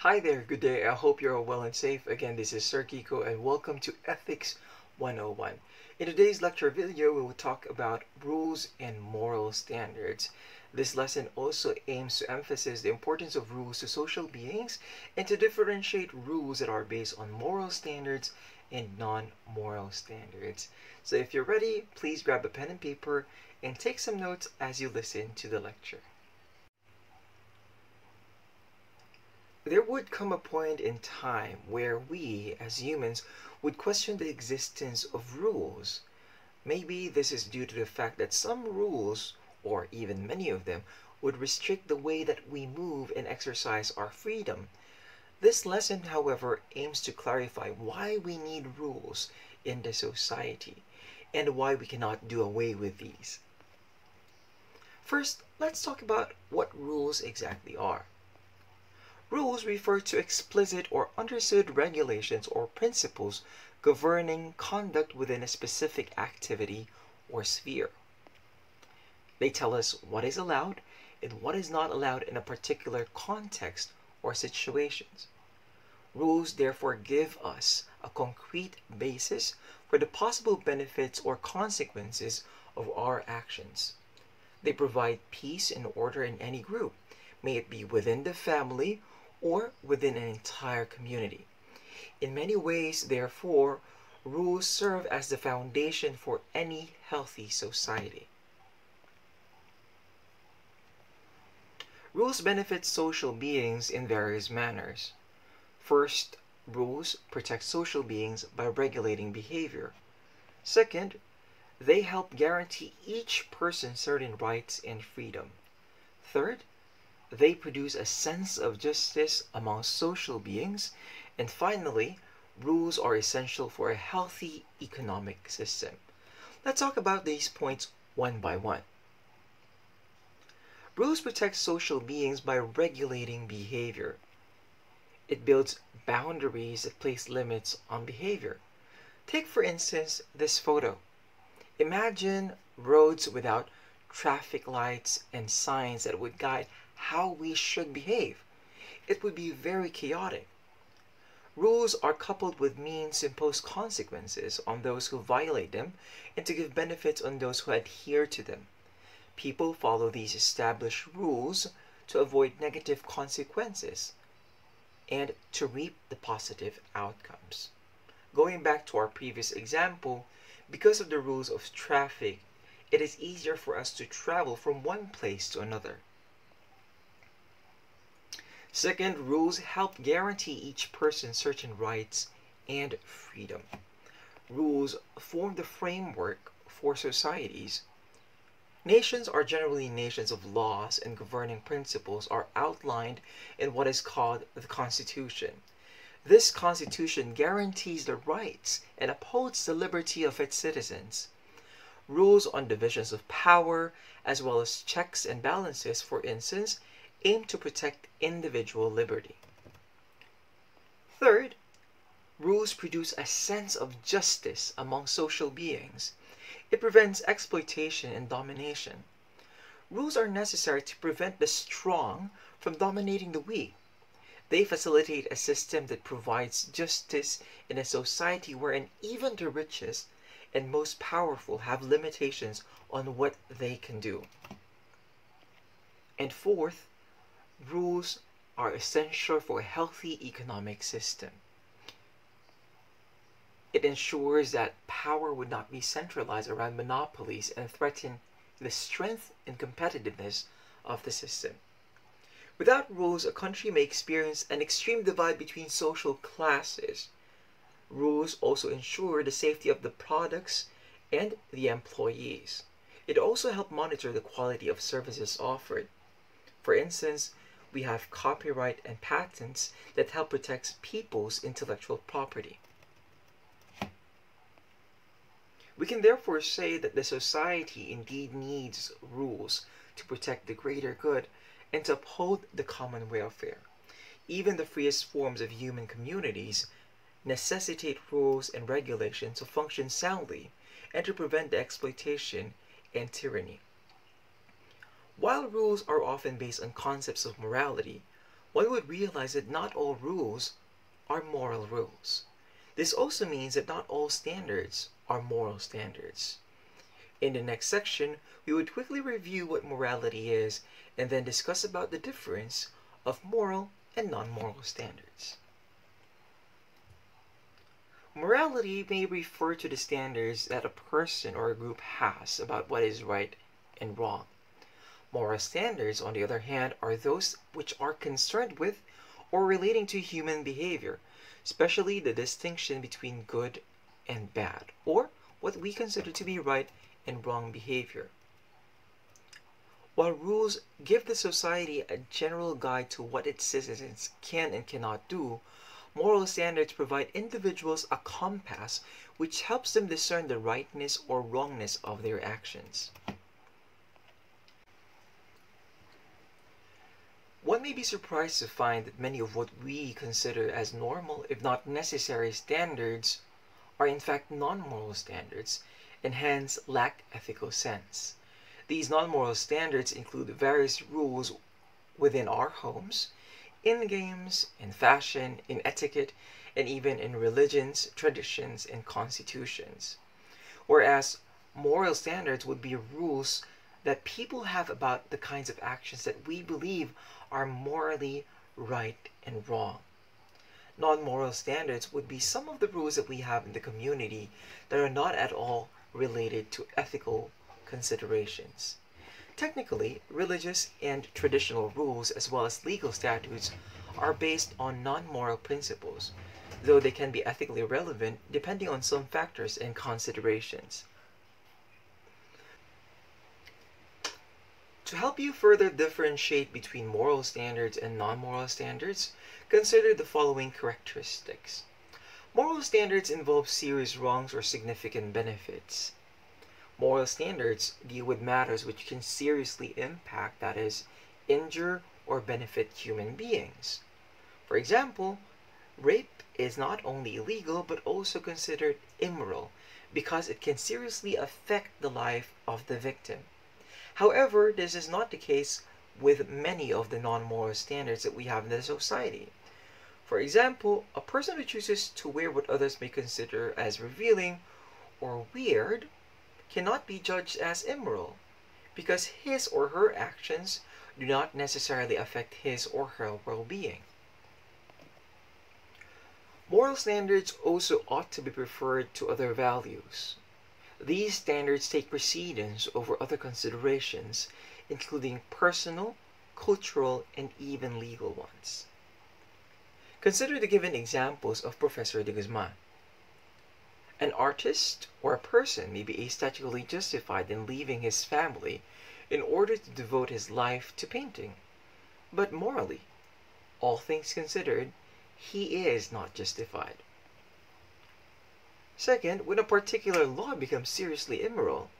Hi there, good day. I hope you're all well and safe. Again, this is Sir Kiko and welcome to Ethics 101. In today's lecture video, we will talk about rules and moral standards. This lesson also aims to emphasize the importance of rules to social beings and to differentiate rules that are based on moral standards and non-moral standards. So if you're ready, please grab a pen and paper and take some notes as you listen to the lecture. There would come a point in time where we, as humans, would question the existence of rules. Maybe this is due to the fact that some rules, or even many of them, would restrict the way that we move and exercise our freedom. This lesson, however, aims to clarify why we need rules in the society and why we cannot do away with these. First, let's talk about what rules exactly are. Rules refer to explicit or understood regulations or principles governing conduct within a specific activity or sphere. They tell us what is allowed and what is not allowed in a particular context or situations. Rules therefore give us a concrete basis for the possible benefits or consequences of our actions. They provide peace and order in any group, may it be within the family or within an entire community. In many ways, therefore, rules serve as the foundation for any healthy society. Rules benefit social beings in various manners. First, rules protect social beings by regulating behavior. Second, they help guarantee each person certain rights and freedom. Third, they produce a sense of justice among social beings. And finally, rules are essential for a healthy economic system. Let's talk about these points one by one. Rules protect social beings by regulating behavior. It builds boundaries that place limits on behavior. Take, for instance, this photo. Imagine roads without traffic lights and signs that would guide how we should behave. It would be very chaotic. Rules are coupled with means to impose consequences on those who violate them and to give benefits on those who adhere to them. People follow these established rules to avoid negative consequences and to reap the positive outcomes. Going back to our previous example, because of the rules of traffic, it is easier for us to travel from one place to another. Second, rules help guarantee each person certain rights and freedom. Rules form the framework for societies. Nations are generally nations of laws and governing principles are outlined in what is called the Constitution. This Constitution guarantees the rights and upholds the liberty of its citizens. Rules on divisions of power, as well as checks and balances, for instance, aim to protect individual liberty. Third, rules produce a sense of justice among social beings. It prevents exploitation and domination. Rules are necessary to prevent the strong from dominating the weak. They facilitate a system that provides justice in a society wherein even the richest and most powerful have limitations on what they can do. And fourth, rules are essential for a healthy economic system. It ensures that power would not be centralized around monopolies and threaten the strength and competitiveness of the system. Without rules, a country may experience an extreme divide between social classes. Rules also ensure the safety of the products and the employees. It also helps monitor the quality of services offered. For instance, we have copyright and patents that help protect people's intellectual property. We can therefore say that the society indeed needs rules to protect the greater good and to uphold the common welfare. Even the freest forms of human communities necessitate rules and regulations to function soundly and to prevent the exploitation and tyranny. While rules are often based on concepts of morality, one would realize that not all rules are moral rules. This also means that not all standards are moral standards. In the next section, we would quickly review what morality is and then discuss about the difference of moral and non-moral standards. Morality may refer to the standards that a person or a group has about what is right and wrong. Moral standards, on the other hand, are those which are concerned with or relating to human behavior, especially the distinction between good and bad, or what we consider to be right and wrong behavior. While rules give the society a general guide to what its citizens can and cannot do, moral standards provide individuals a compass which helps them discern the rightness or wrongness of their actions. One may be surprised to find that many of what we consider as normal, if not necessary, standards are in fact non-moral standards and hence lack ethical sense. These non-moral standards include various rules within our homes, in games, in fashion, in etiquette, and even in religions, traditions, and constitutions. Whereas moral standards would be rules that people have about the kinds of actions that we believe are morally right and wrong. Non-moral standards would be some of the rules that we have in the community that are not at all related to ethical considerations. Technically, religious and traditional rules as well as legal statutes are based on non-moral principles, though they can be ethically relevant depending on some factors and considerations. To help you further differentiate between moral standards and non-moral standards, consider the following characteristics. Moral standards involve serious wrongs or significant benefits. Moral standards deal with matters which can seriously impact, that is, injure or benefit human beings. For example, rape is not only illegal but also considered immoral because it can seriously affect the life of the victim. However, this is not the case with many of the non-moral standards that we have in the society. For example, a person who chooses to wear what others may consider as revealing or weird cannot be judged as immoral because his or her actions do not necessarily affect his or her well-being. Moral standards also ought to be preferred to other values. These standards take precedence over other considerations, including personal, cultural, and even legal ones. Consider the given examples of Professor de Guzman. An artist or a person may be aesthetically justified in leaving his family in order to devote his life to painting. But morally, all things considered, he is not justified. Second, when a particular law becomes seriously immoral,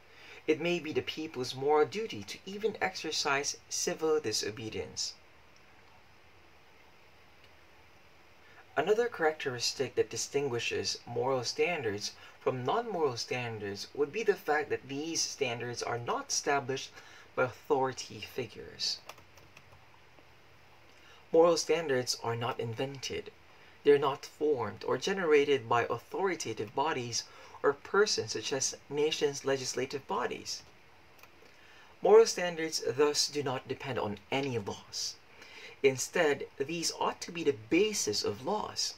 it may be the people's moral duty to even exercise civil disobedience. Another characteristic that distinguishes moral standards from non-moral standards would be the fact that these standards are not established by authority figures. Moral standards are not invented. They're not formed or generated by authoritative bodies or persons such as nations' legislative bodies. Moral standards thus do not depend on any laws. Instead, these ought to be the basis of laws.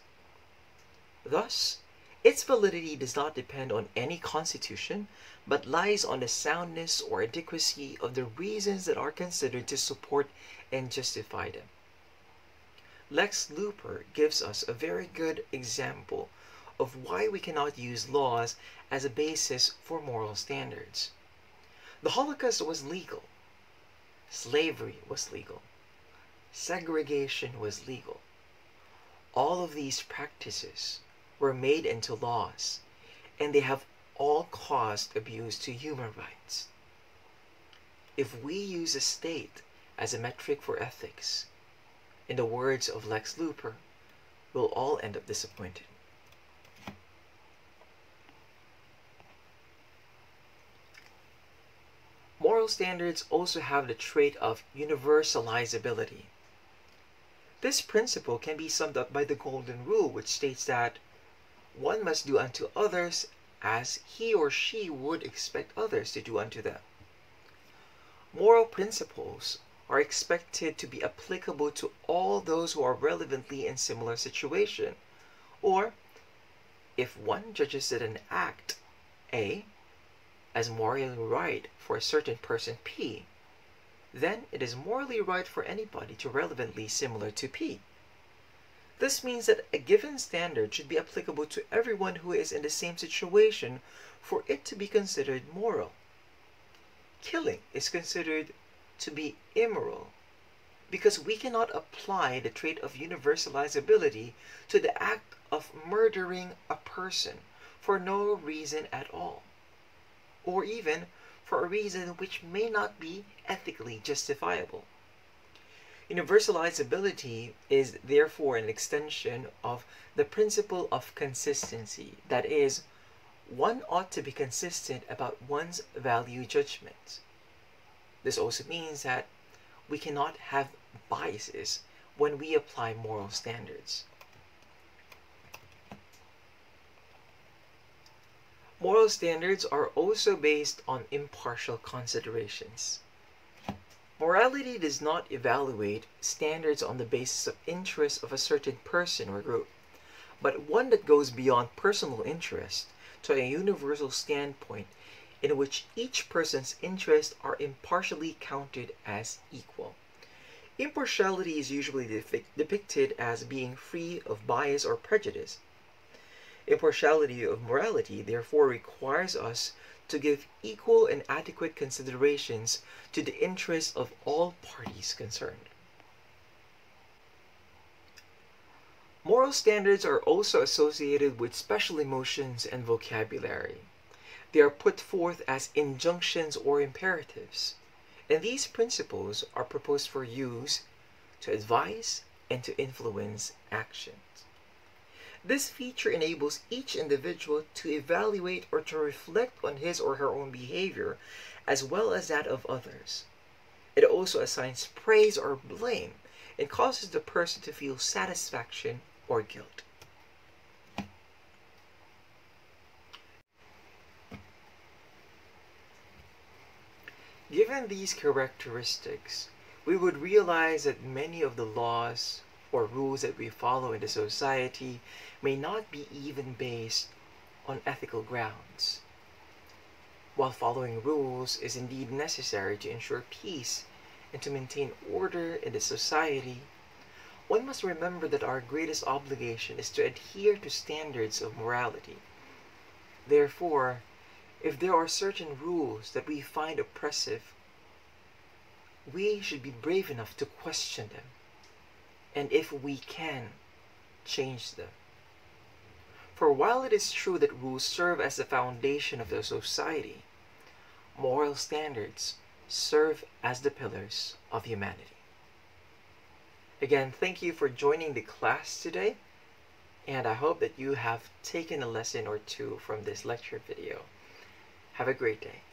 Thus, its validity does not depend on any constitution, but lies on the soundness or adequacy of the reasons that are considered to support and justify them. Lex Luper gives us a very good example of why we cannot use laws as a basis for moral standards. The Holocaust was legal. Slavery was legal segregation was legal. All of these practices were made into laws, and they have all caused abuse to human rights. If we use a state as a metric for ethics, in the words of Lex Luper, we'll all end up disappointed. Moral standards also have the trait of universalizability. This principle can be summed up by the Golden Rule, which states that one must do unto others as he or she would expect others to do unto them. Moral principles are expected to be applicable to all those who are relevantly in similar situation. Or, if one judges that an act A as morally right for a certain person P, then it is morally right for anybody to relevantly similar to P. This means that a given standard should be applicable to everyone who is in the same situation for it to be considered moral. Killing is considered to be immoral because we cannot apply the trait of universalizability to the act of murdering a person for no reason at all, or even for a reason which may not be ethically justifiable. Universalizability is therefore an extension of the principle of consistency. That is, one ought to be consistent about one's value judgment. This also means that we cannot have biases when we apply moral standards. Moral standards are also based on impartial considerations. Morality does not evaluate standards on the basis of interest of a certain person or group, but one that goes beyond personal interest to a universal standpoint in which each person's interests are impartially counted as equal. Impartiality is usually depicted as being free of bias or prejudice. Impartiality of morality therefore requires us to give equal and adequate considerations to the interests of all parties concerned. Moral standards are also associated with special emotions and vocabulary. They are put forth as injunctions or imperatives, and these principles are proposed for use to advise and to influence actions. This feature enables each individual to evaluate or to reflect on his or her own behavior as well as that of others. It also assigns praise or blame and causes the person to feel satisfaction or guilt. Given these characteristics, we would realize that many of the laws or rules that we follow in the society may not be even based on ethical grounds. While following rules is indeed necessary to ensure peace and to maintain order in the society, one must remember that our greatest obligation is to adhere to standards of morality. Therefore, if there are certain rules that we find oppressive, we should be brave enough to question them and if we can, change them. For while it is true that rules serve as the foundation of the society, moral standards serve as the pillars of humanity. Again, thank you for joining the class today, and I hope that you have taken a lesson or two from this lecture video. Have a great day.